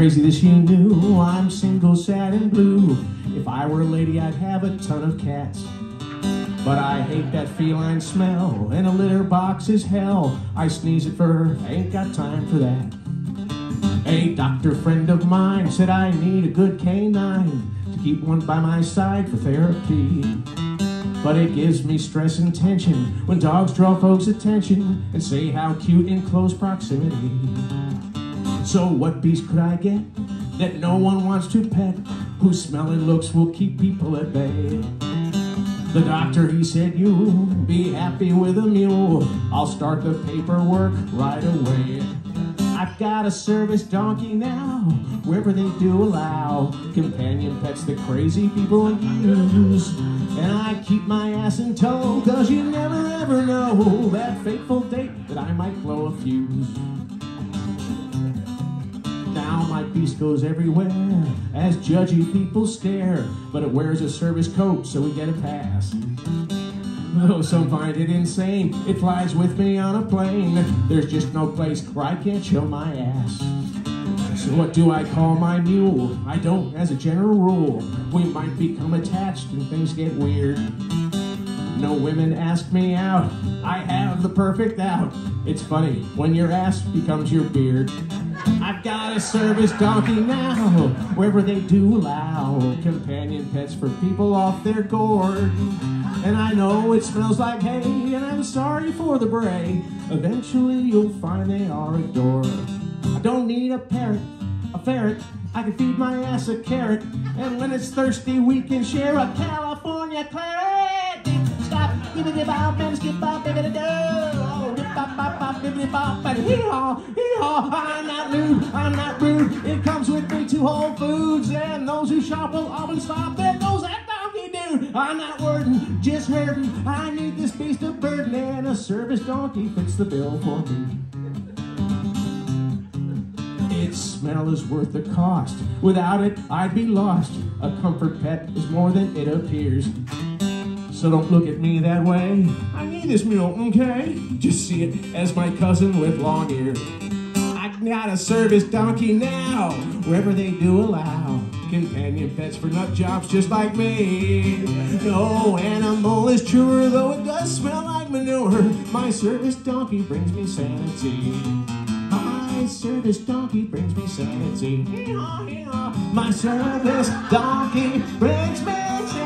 crazy this you knew. I'm single, sad, and blue. If I were a lady, I'd have a ton of cats. But I hate that feline smell, and a litter box is hell. I sneeze at fur, ain't got time for that. A doctor friend of mine said I need a good canine to keep one by my side for therapy. But it gives me stress and tension when dogs draw folks' attention and say how cute in close proximity. So what beast could I get that no one wants to pet, whose smelling looks will keep people at bay? The doctor, he said, you'll be happy with a mule. I'll start the paperwork right away. I've got a service donkey now, wherever they do allow companion pets the crazy people use. And I keep my ass in tow, cause you never ever know that fateful date that I might blow a fuse. My piece goes everywhere as judgy people stare, but it wears a service coat so we get a pass. Though some find it insane, it flies with me on a plane. There's just no place where I can't show my ass. So what do I call my mule? I don't, as a general rule. We might become attached and things get weird. No women ask me out. I have the perfect out. It's funny when your ass becomes your beard. I've got a service donkey now, wherever they do allow companion pets for people off their gourd. And I know it smells like hay, and I'm sorry for the bray. Eventually you'll find they are adored. I don't need a parrot, a ferret. I can feed my ass a carrot, and when it's thirsty, we can share a California claret. Bibbidi bop, and skip bop, bibbidi do. Oh, dip bop bop bop, bibbidi bop, and. I'm not rude, I'm not rude. It comes with me to Whole Foods, and those who shop will always stop. There goes that donkey dude. I'm not wording, just hurting. I need this beast of burden, and a service donkey fits the bill for me. Its smell is worth the cost. Without it, I'd be lost. A comfort pet is more than it appears. So don't look at me that way. I need this mule, okay? Just see it as my cousin with long ears. I got a service donkey now, wherever they do allow companion pets for nut jobs just like me. No animal is truer, though it does smell like manure. My service donkey brings me sanity. My service donkey brings me sanity. My service donkey brings me sanity.